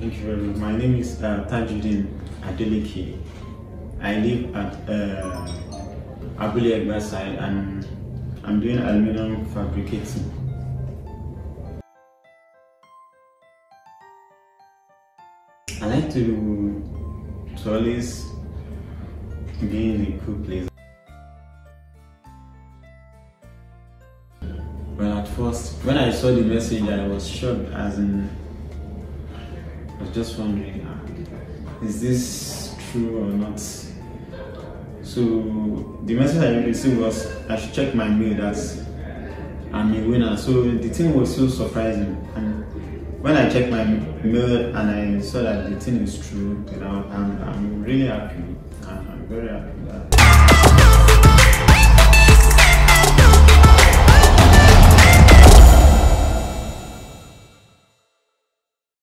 is uh, Tajudeen Adeleke. I live at uh, Abule Egba side and I'm doing aluminum fabricating. I like to, to always be in a cool place. Well, at first, when I saw the message, I was shocked, as in, was just wondering, ah, is this true or not? So the message I received was I should check my mail that I'm a winner. So the thing was so surprising, and when I checked my mail and I saw that the thing is true, know, I'm, I'm really happy. I'm, I'm very happy that